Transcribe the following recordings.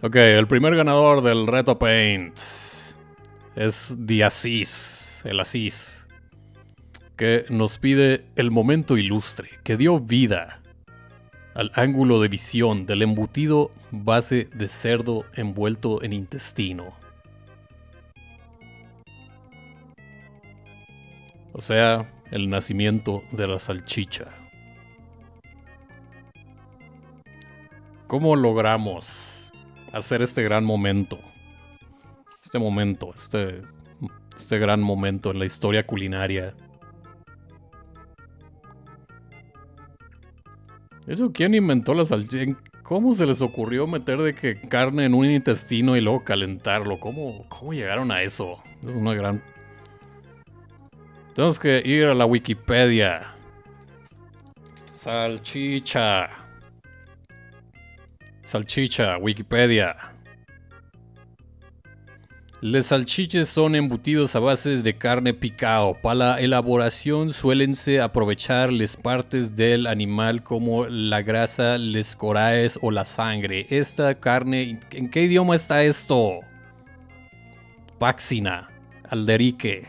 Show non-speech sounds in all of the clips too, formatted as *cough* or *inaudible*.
Ok, el primer ganador del reto Paint es The Asís, el Asís, que nos pide el momento ilustre, que dio vida al ángulo de visión del embutido base de cerdo envuelto en intestino. O sea, el nacimiento de la salchicha. ¿Cómo logramos hacer este gran momento? Este momento, este, este gran momento en la historia culinaria. Eso, ¿quién inventó la salchicha? ¿Cómo se les ocurrió meter de que carne en un intestino y luego calentarlo? ¿Cómo, cómo llegaron a eso? Es una gran... Tenemos que ir a la Wikipedia. Salchicha. Salchicha, Wikipedia. Las salchiches son embutidos a base de carne picado. Para la elaboración suelense aprovechar las partes del animal como la grasa, les coraes o la sangre. Esta carne, ¿en qué idioma está esto? Páxina, alderique.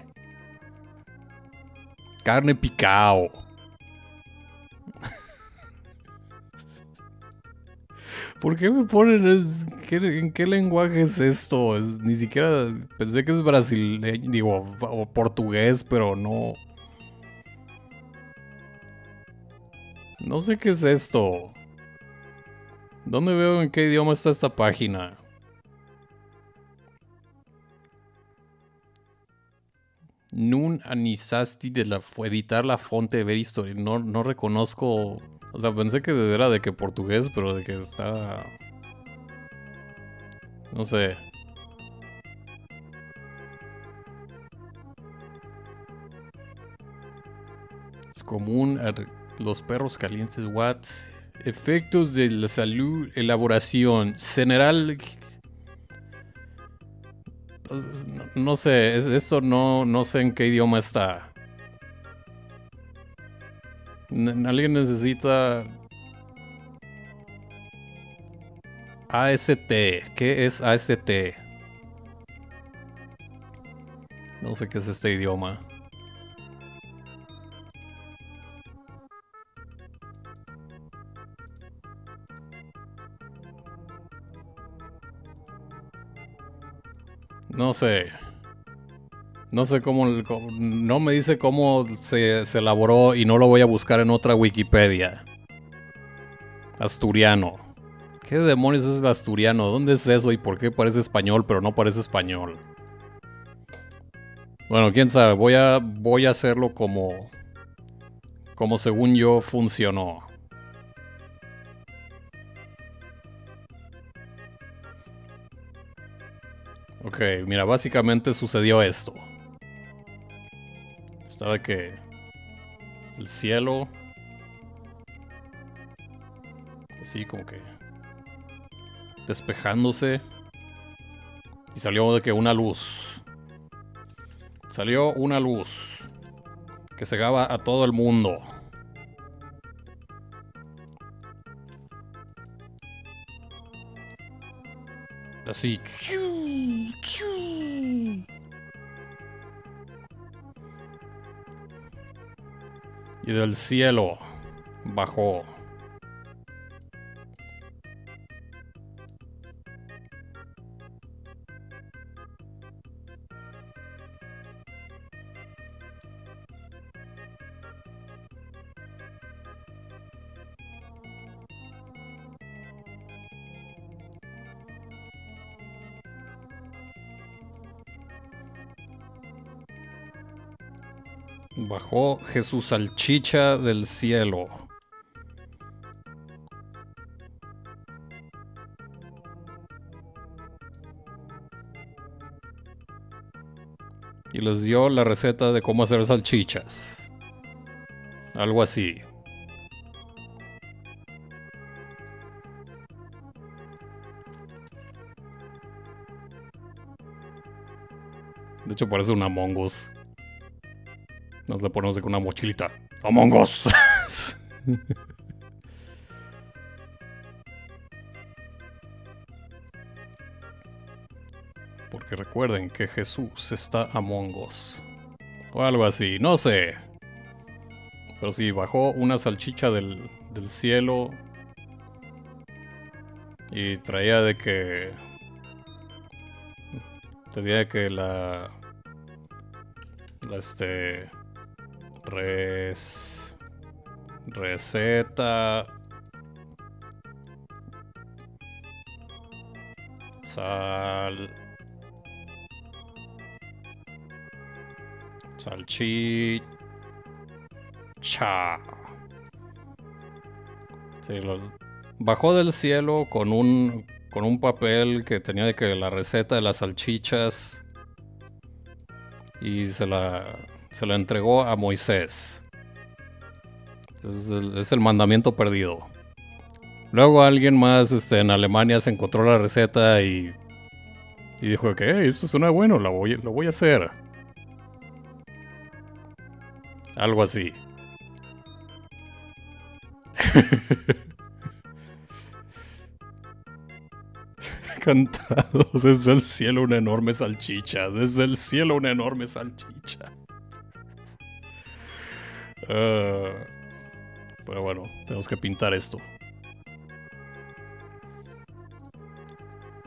Carne picao. ¿Por qué me ponen es, ¿En qué lenguaje es esto? Es, ni siquiera pensé que es brasileño, digo, o portugués, pero no. No sé qué es esto. ¿Dónde veo en qué idioma está esta página? Nun anisasti de la editar la fuente de ver historia. No, no reconozco o sea, pensé que era de que portugués, pero de que está... No sé. Es común a los perros calientes. What? Efectos de la salud, elaboración. General... No, sé, esto no, no sé en qué idioma está. Alguien necesita AST. ¿Qué es AST? No sé qué es este idioma. No sé. No sé cómo, no me dice cómo se, elaboró y no lo voy a buscar en otra Wikipedia. Asturiano. ¿Qué demonios es el asturiano? ¿Dónde es eso y por qué parece español pero no parece español? Bueno, quién sabe, voy a, voy a hacerlo como, como según yo funcionó. Ok, mira, básicamente sucedió esto. Estaba que el cielo así como que despejándose y salió de que una luz salió una luz que cegaba a todo el mundo. Así y del cielo bajó. Bajó Jesús Salchicha del cielo. Y les dio la receta de cómo hacer salchichas. Algo así. De hecho parece una mongus. Nos le ponemos con una mochilita. Among Us. *laughs* Porque recuerden que Jesús está among us. O algo así, no sé. Pero sí, bajó una salchicha del, del cielo. Y traía de que... Traía de que la... La este... Res... Receta... Sal... Salchicha. Sí, bajó del cielo con un con un papel que tenía de que la receta de las salchichas y se la se la entregó a Moisés. Es el, mandamiento perdido. Luego alguien más este, en Alemania se encontró la receta y, y dijo que "Hey, esto suena bueno, lo voy, lo voy a hacer. Algo así. *laughs* Cantado desde el cielo una enorme salchicha. Desde el cielo una enorme salchicha. Ah, pero bueno, tenemos que pintar esto.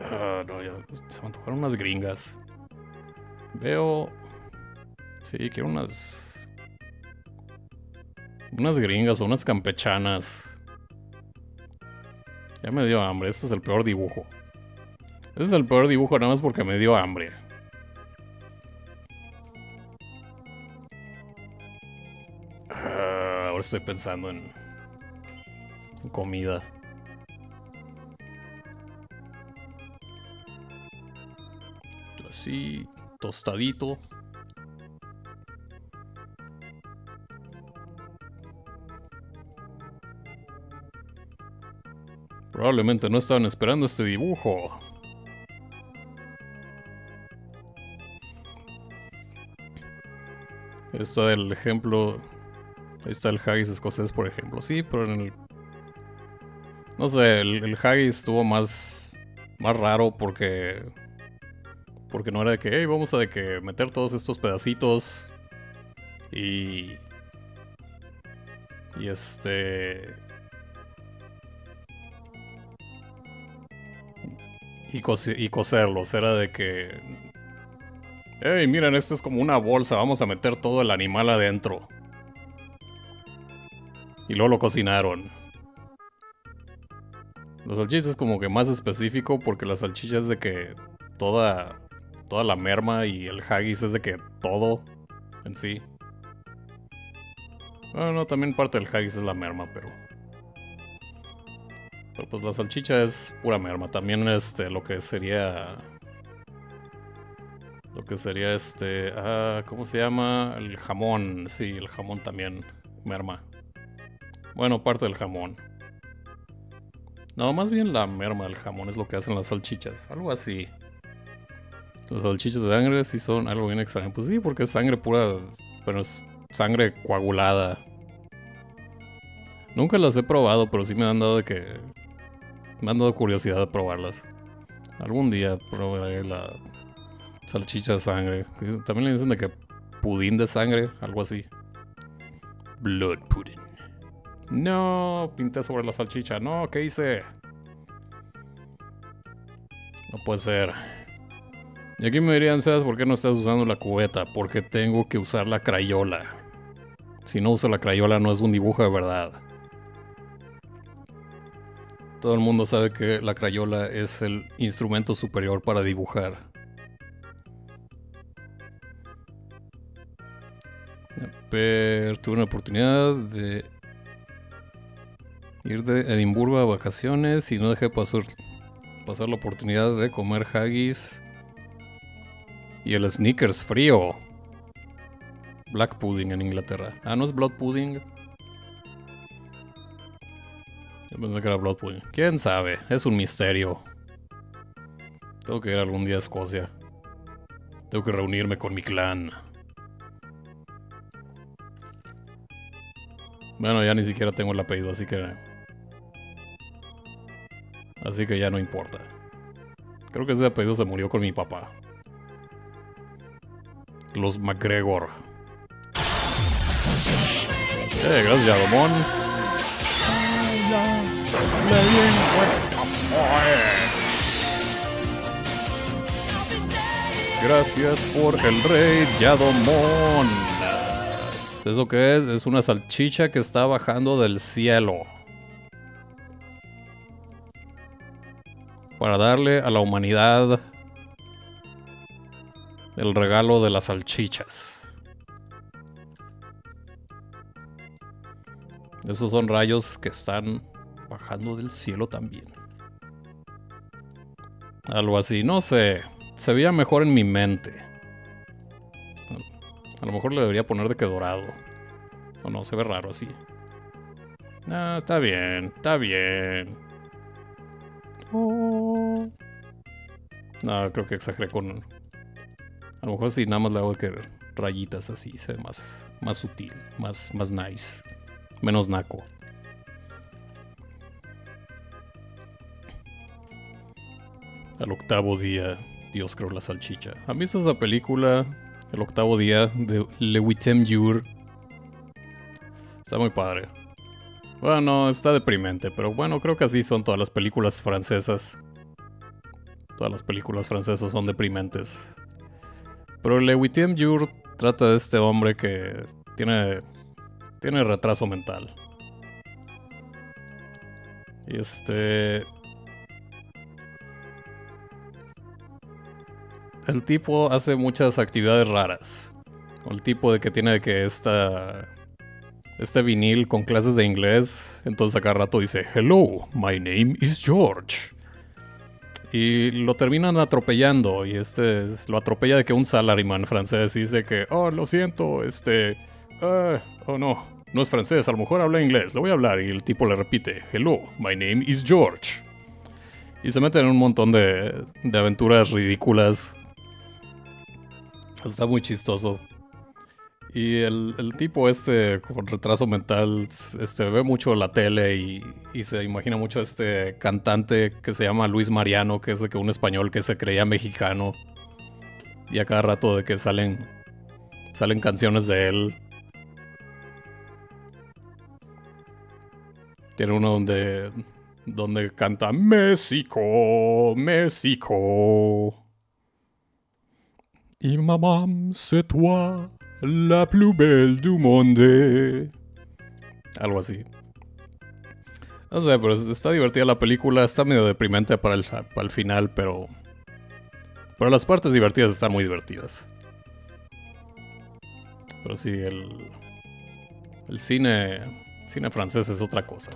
Ah, no, ya se me antojaron unas gringas. Veo. Sí, quiero unas. Unas gringas o unas campechanas. Ya me dio hambre. Este es el peor dibujo. Este es el peor dibujo nada más porque me dio hambre. Estoy pensando en, comida. Así, tostadito. Probablemente no estaban esperando este dibujo. Está el ejemplo. Ahí está el haggis escocés, por ejemplo. Sí, pero en el. No sé, el, haggis estuvo más. Más raro porque. Porque no era de que, hey, vamos a de que meter todos estos pedacitos. Y. Y este. y, y coserlos. Era de que. Hey, miren, esto es como una bolsa. Vamos a meter todo el animal adentro. Y luego lo cocinaron. La salchicha es como que más específico porque la salchicha es de que toda. Toda la merma y el haggis es de que todo en sí. Bueno, no, también parte del haggis es la merma, pero. Pero pues la salchicha es pura merma. También este, lo que sería. Lo que sería este. Ah, ¿Cómo se llama? El jamón. Sí, el jamón también. Merma. Bueno, parte del jamón. No, más bien la merma del jamón es lo que hacen las salchichas. Algo así. Las salchichas de sangre sí son algo bien extraño. Pues sí, porque es sangre pura. Pero es sangre coagulada. Nunca las he probado, pero sí me han dado de que. Me han dado curiosidad de probarlas. Algún día probaré la salchicha de sangre. También le dicen de que pudín de sangre, algo así. Blood pudding. No, pinté sobre la salchicha. No, ¿qué hice? No puede ser. Y aquí me dirían, ¿sabes por qué no estás usando la cubeta? Porque tengo que usar la crayola. Si no uso la crayola no es un dibujo de verdad. Todo el mundo sabe que la crayola es el instrumento superior para dibujar. Pero tuve una oportunidad de ir de Edimburgo a vacaciones y no dejé pasar, pasar la oportunidad de comer haggis y el sneakers frío. Black pudding en Inglaterra. Ah, no es blood pudding. Yo pensé que era blood pudding. ¿Quién sabe? Es un misterio. Tengo que ir algún día a Escocia. Tengo que reunirme con mi clan. Bueno, ya ni siquiera tengo el apellido, así que... Así que ya no importa. Creo que ese apellido se murió con mi papá. Los McGregor. Eh, gracias, Yadomón. Gracias por el rey Yadomón. ¿Eso qué es? Es una salchicha que está bajando del cielo. Para darle a la humanidad el regalo de las salchichas. Esos son rayos que están bajando del cielo también. Algo así, no sé. Se veía mejor en mi mente. A lo mejor le debería poner de que dorado. O no, se ve raro así. Ah, está bien, está bien. No, creo que exageré con... A lo mejor si nada más le hago que rayitas así, se ve más, más sutil, más, más nice. Menos naco. Al octavo día, Dios creó la salchicha. A mí esa película, El octavo día, de Le Huitième Jour. Está muy padre. Bueno, está deprimente, pero bueno, creo que así son todas las películas francesas. Todas las películas francesas son deprimentes. Pero Le Huitième Jour trata de este hombre que tiene, tiene retraso mental. Y este... El tipo hace muchas actividades raras. El tipo de que tiene que esta este vinil con clases de inglés. Entonces acá rato dice, Hello, my name is George. Y lo terminan atropellando. Y este lo atropella de que un salaryman francés dice que, oh, lo siento, este. Uh, oh no, no es francés, a lo mejor habla inglés, lo voy a hablar. Y el tipo le repite, Hello, my name is George. Y se meten en un montón de, de aventuras ridículas. Está muy chistoso. Y el, tipo este con retraso mental este, ve mucho la tele y, y, se imagina mucho a este cantante que se llama Luis Mariano, que es de que un español que se creía mexicano. Y a cada rato de que salen, salen canciones de él. Tiene uno donde, donde canta México, México. Y mamá, c'est toi. La plus belle du monde. Algo así. No sé, pero está divertida la película. Está medio deprimente para el, para el final, pero. Pero las partes divertidas están muy divertidas. Pero sí, el. El cine. Cine francés es otra cosa.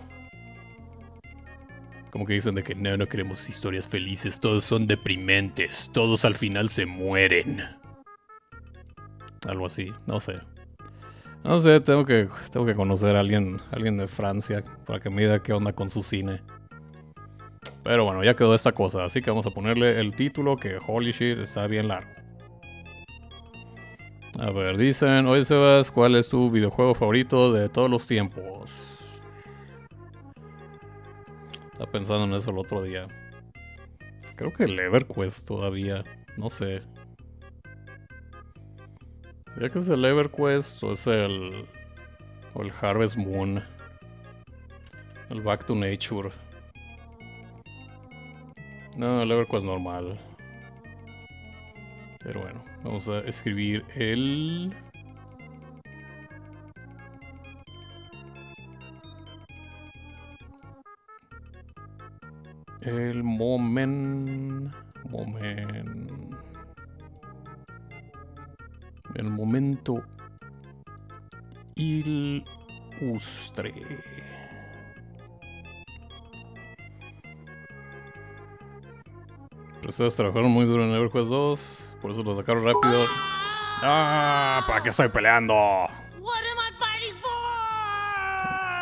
Como que dicen de que no, no queremos historias felices, todos son deprimentes, todos al final se mueren. Algo así, no sé. No sé, tengo que, tengo que conocer a alguien, alguien de Francia para que me diga qué onda con su cine. Pero bueno, ya quedó esta cosa, así que vamos a ponerle el título que holy shit está bien largo. A ver, dicen, oye Sebas, ¿cuál es tu videojuego favorito de todos los tiempos? Estaba pensando en eso el otro día. Creo que el EverQuest todavía, no sé. ¿Sería que es el EverQuest o es el. o el Harvest Moon? El Back to Nature. No, el EverQuest normal. Pero bueno, vamos a escribir el. El moment. Moment el momento ilustre. Ustedes trabajaron muy duro en EverQuest 2, por eso lo sacaron rápido. ¡Ah! ¿Para qué estoy peleando?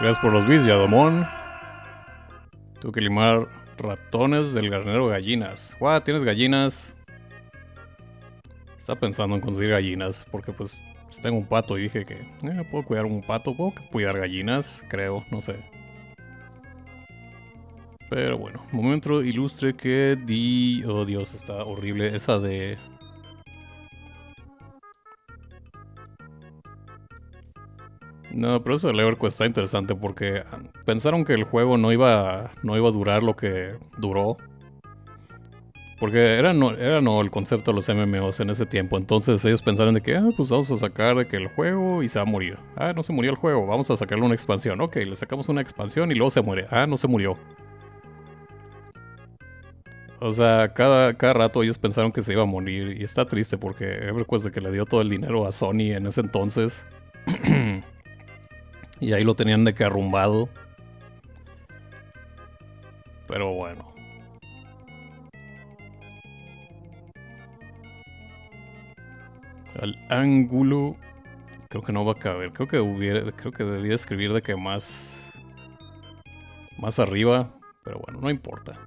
Gracias por los bits, Yadomón. Tengo que limar ratones del garnero gallinas. ¡Guau! ¿Tienes gallinas? estaba pensando en conseguir gallinas porque pues tengo un pato y dije que eh, puedo cuidar un pato, puedo cuidar gallinas, creo, no sé. Pero bueno, momento ilustre que di... Oh Dios, está horrible esa de... No, pero eso de Leverco está interesante porque ah, pensaron que el juego no iba, no iba a durar lo que duró. Porque era no, era no el concepto de los MMOs en ese tiempo. Entonces ellos pensaron de que, ah, pues vamos a sacar de que el juego y se va a morir. Ah, no se murió el juego, vamos a sacarle una expansión. Ok, le sacamos una expansión y luego se muere. Ah, no se murió. O sea, cada, cada rato ellos pensaron que se iba a morir. Y está triste porque EverQuest de que le dio todo el dinero a Sony en ese entonces. *clears throat* y ahí lo tenían de que arrumbado. Pero bueno. Al ángulo. Creo que no va a caber. Creo que hubiera. Creo que debía escribir de que más. Más arriba. Pero bueno, no importa.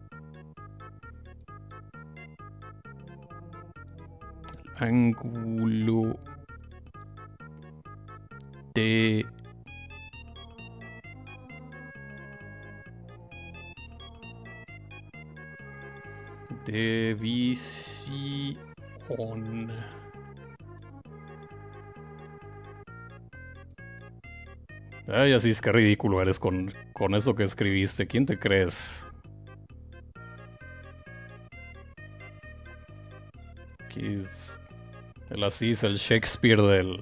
ángulo de de Ay, así es que ridículo eres con, con eso que escribiste. ¿Quién te crees? es el Asís, el Shakespeare del,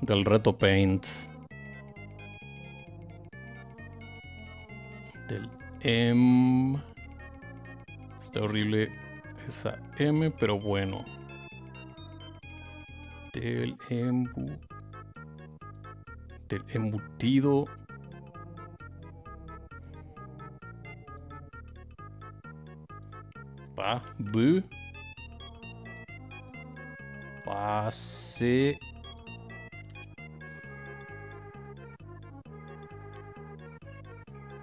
del reto Paint. Del M. Está horrible esa M, pero bueno. Del embu. Embutido. Pa, B pase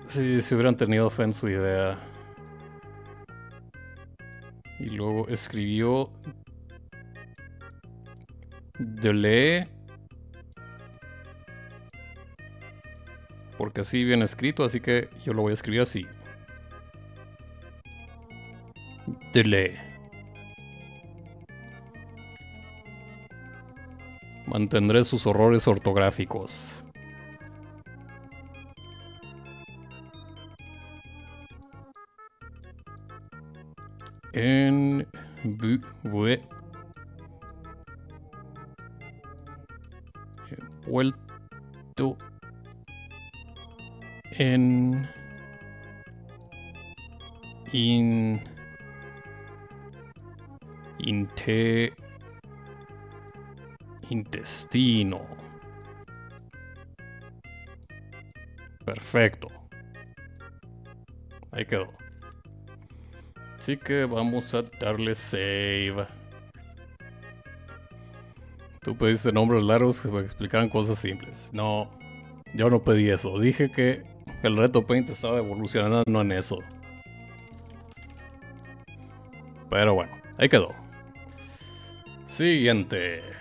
Si, si hubieran tenido fe en su idea. Y luego escribió Dele. Porque así viene escrito, así que yo lo voy a escribir así. Dele. Mantendré sus horrores ortográficos. En vuelto en in inte intestino. Perfecto. Ahí quedó. Así que vamos a darle save. Tú pediste nombres largos que me explicaran cosas simples. No, yo no pedí eso. Dije que el reto Paint estaba evolucionando en eso. Pero bueno, ahí quedó. Siguiente.